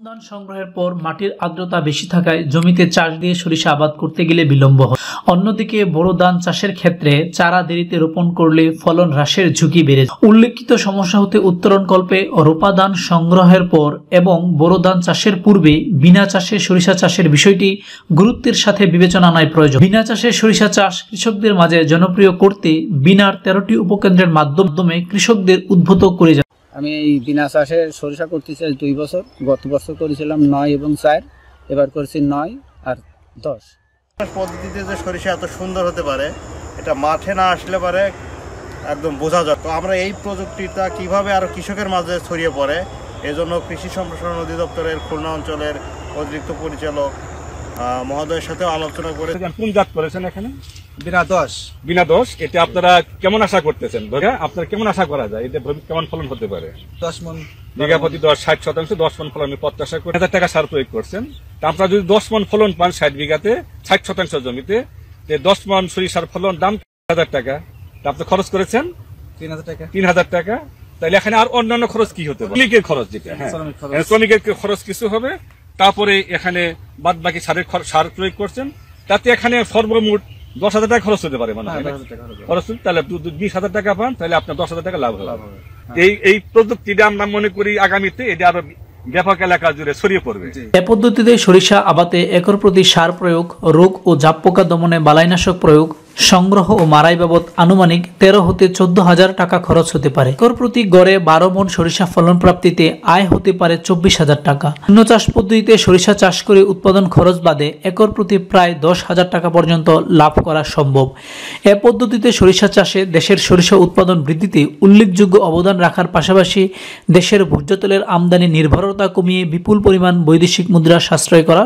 ধান সংগ্রহের পর মাটির আর্দ্রতা বেশি থাকায় জমিতে চাষ দিয়ে সরিষা আবাদ করতে গেলে বিলম্ব হয়। অন্যদিকে বোরো ধান চাষের ক্ষেত্রে চারা দেরিতে রোপণ করলে ফলন হ্রাসের ঝুঁকি বেড়ে যায়। উল্লেখিত সমস্যা হতে উত্তরণ কল্পে রোপা ধান সংগ্রহের পর এবং বোরো ধান চাষের পূর্বে বিনা চাষে সরিষা চাষের বিষয়টি গুরুত্বের সাথে বিবেচনা আনায় প্রয়োজন। বিনা চাষে সরিষা চাষ কৃষকদের মাঝে জনপ্রিয় করতে বিনার তেরোটি উপকেন্দ্রের মাধ্যমে কৃষকদের উদ্ভূত করে যায়। আমি এই বিনা চাষে সরিষা করতে চাই দুই বছর। গত বছর করেছিলাম নয় এবং চার, এবার করেছি নয় আর দশ। পদ্ধতিতে যে সরিষা এত সুন্দর হতে পারে, এটা মাঠে না আসলে পারে একদম বোঝা যায়। তো আমরা এই প্রযুক্তিটা কীভাবে আরও কৃষকের মাঝে ছড়িয়ে পড়ে, এজন্য কৃষি সম্প্রসারণ অধিদপ্তরের খুলনা অঞ্চলের অতিরিক্ত পরিচালক মহোদয়ের সাথে আলোচনা করে করেছেন, কোন জাত করেছেন এখানে? বিনা দশ বিনা দোষ? এতে আপনারা কেমন আশা করতেছেন? আপনার কেমন আশা করা যায়? এতে কেমন ফলন হতে পারে? দশ মন। বিঘা প্রতি দশ ষাট শতাংশ দশ মন ফলন প্রত্যাশা করে। হাজার টাকা সার প্রয়োগ করছেন। তা আপনারা যদি দশ মন ফলন পান ষাট বিঘাতে ষাট শতাংশ জমিতে দশ মন সরিষার ফলন দাম হাজার টাকা। তা আপনি খরচ করেছেন? তিন হাজার টাকা। তিন হাজার টাকা। তাহলে এখানে আর অন্যান্য খরচ কি হতে পারে? শ্রমিকের খরচ যেটা হ্যাঁ। হ্যাঁ, শ্রমিকের খরচ কিছু হবে। তারপরে এখানে বাদ বাকি সারের সার প্রয়োগ করছেন। তাতে এখানে সর্বমোট দশ হাজার টাকা খরচ হতে পারে মনে হয়? খরচ হলে তাহলে বিশ হাজার টাকা পান তাহলে আপনার দশ হাজার টাকা লাভ হবে। এই এই প্রযুক্তিটা আমরা মনে করি আগামীতে এটা আরও ব্যাপক এলাকা জুড়ে ছড়িয়ে পড়বে। এ পদ্ধতিতে সরিষা আবাদে একর প্রতি সার প্রয়োগ রোগ ও জাপ পোকা দমনে বালাইনাশক প্রয়োগ সংগ্রহ ও মারাই বাবদ আনুমানিক তেরো হতে চোদ্দ হাজার টাকা খরচ হতে পারে একর প্রতি গড়ে বারো মন সরিষা ফলন প্রাপ্তিতে আয় হতে পারে চব্বিশ হাজার টাকা অন্য চাষ পদ্ধতিতে সরিষা চাষ করে উৎপাদন খরচ বাদে একর প্রতি প্রায় দশ হাজার টাকা পর্যন্ত লাভ করা সম্ভব এ পদ্ধতিতে সরিষা চাষে দেশের সরিষা উৎপাদন বৃদ্ধিতে উল্লেখযোগ্য অবদান রাখার পাশাপাশি দেশের ভোজ্য তেলের আমদানি নির্ভরতা কমিয়ে বিপুল পরিমাণ বৈদেশিক মুদ্রা সাশ্রয় করা।